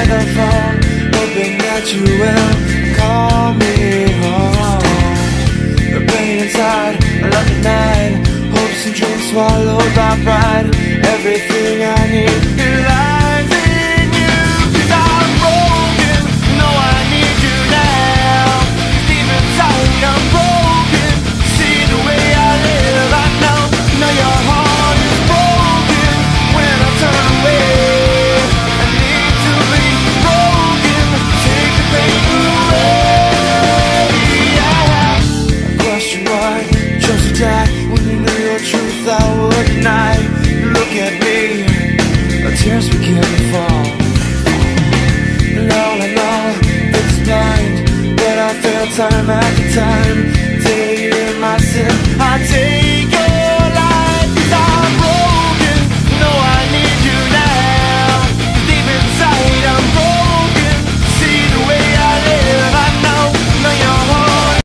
megaphone, hoping that you will call me home. The pain inside, love hopes and dreams swallowed by pride. Every tears begin to fall. And all I know it's blind, but I fail time after time.